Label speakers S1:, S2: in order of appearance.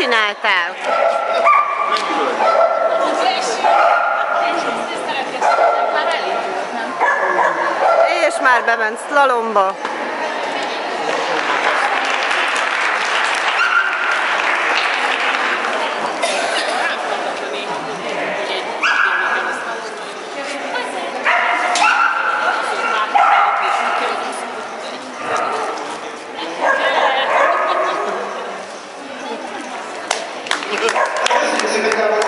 S1: csináltál? És már bement slalomba. 楽し
S2: みにしてるから。